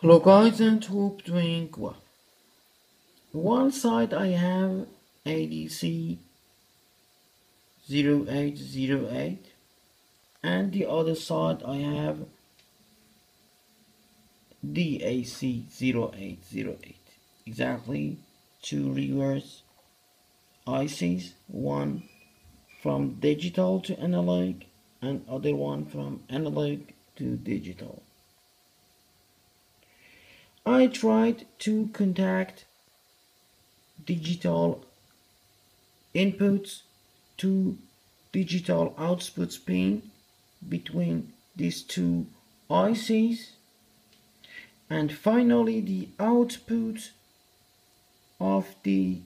Hello guys and hope doing well. One side I have ADC 0808 and the other side I have DAC 0808 exactly two reverse ICs one from digital to analog and other one from analog to digital I tried to contact digital inputs to digital outputs pin between these two ICs and finally the output of the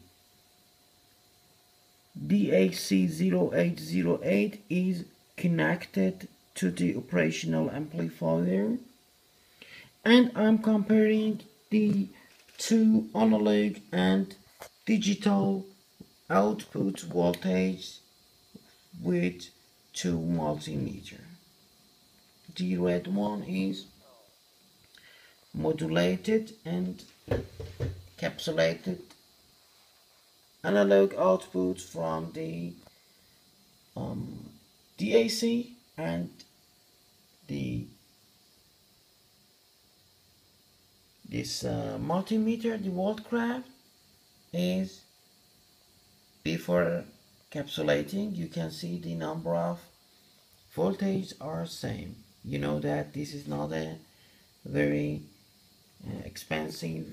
DAC0808 is connected to the operational amplifier and I'm comparing the two analog and digital output voltage with two multimeter. The red one is modulated and capsulated analog output from the um, DAC and the this uh, multimeter, the Voltcraft, is before capsulating you can see the number of voltage are same. You know that this is not a very uh, expensive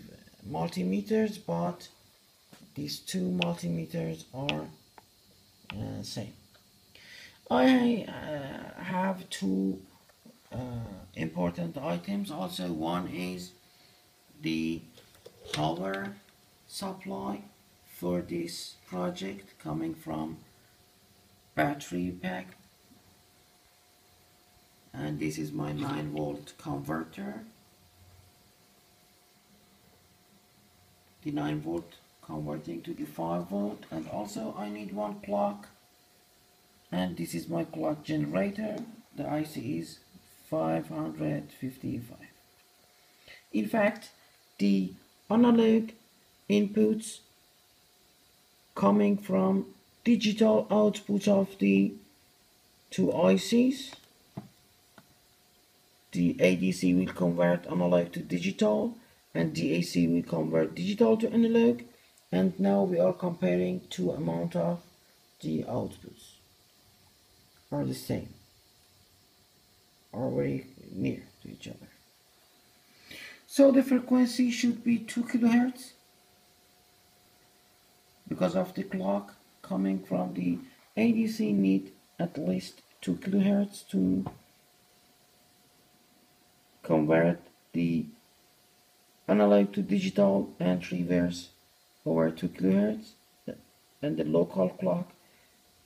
multimeters but these two multimeters are uh, same. I uh, have two uh, important items. Also one is the power supply for this project coming from battery pack. And this is my 9 volt converter. The 9 volt converting to the 5 volt. And also I need one clock. And this is my clock generator. The IC is 555 in fact the analog inputs coming from digital output of the two ICs the ADC will convert analog to digital and DAC will convert digital to analog. And now we are comparing two amount of the outputs. Are the same. Are very near to each other so the frequency should be 2 kilohertz? Because of the clock coming from the ADC need at least 2 kilohertz to convert the analog to digital and reverse over 2 kilohertz. And the local clock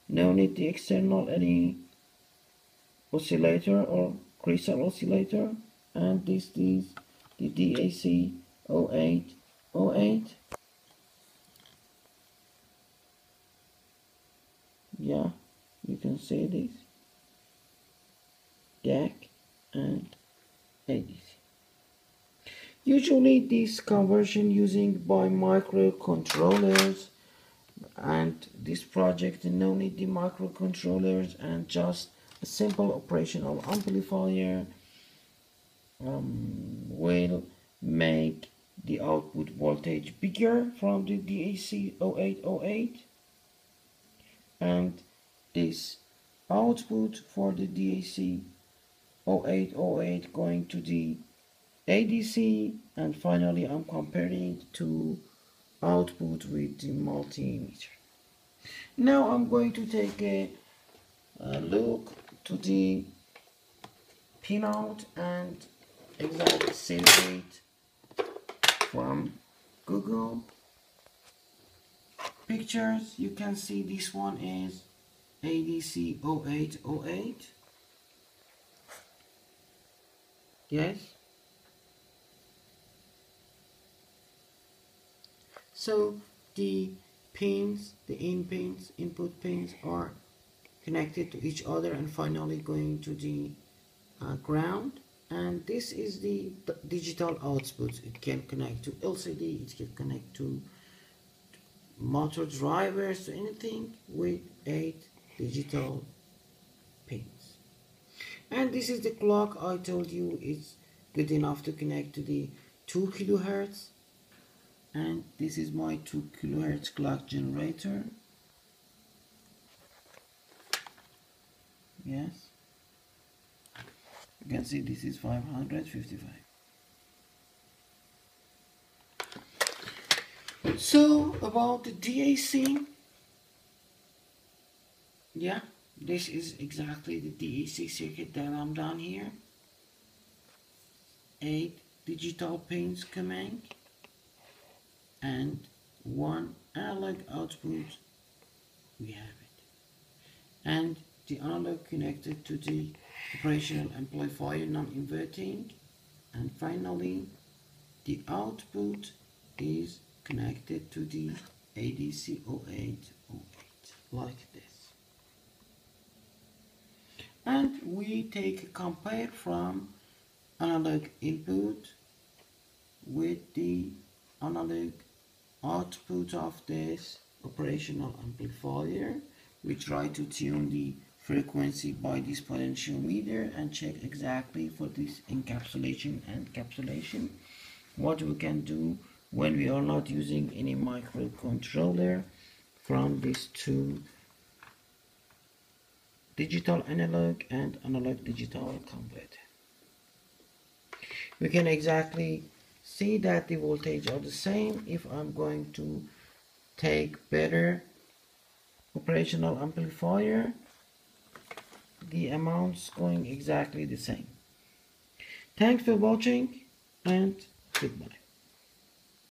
no need the external any oscillator or crystal oscillator. And this is the DAC 0808 yeah you can see this. DAC and ADC usually this conversion using by microcontrollers and this project no need the microcontrollers and just a simple operational amplifier um, will make the output voltage bigger from the DAC 0808 and this output for the DAC 0808 going to the ADC and finally I'm comparing to output with the multimeter. Now I'm going to take a, a look to the pinout and exact same date. From Google. Pictures. You can see this one is ADC 0808 yes? So the pins the in pins input pins are connected to each other and finally going to the uh, ground and this is the digital output. It can connect to LCD it can connect to motor drivers to anything with eight digital pins. And this is the clock I told you it's good enough to connect to the 2 kilohertz. And this is my 2 kilohertz clock generator. Yes you can see this is 555 so about the DAC yeah this is exactly the DAC circuit that I'm done here. Eight digital pins coming and one analog output. We have it. And the analog connected to the operational amplifier non-inverting. And finally the output is connected to the ADC 0808 like this. And we take a compare from analog input with the analog output of this operational amplifier. We try to tune the frequency by this potentiometer and check exactly for this encapsulation and capsulation. What we can do when we are not using any microcontroller from these two digital analog and analog digital converter. We can exactly see that the voltage are the same if I'm going to take better operational amplifier the amounts going exactly the same. Thanks for watching and goodbye.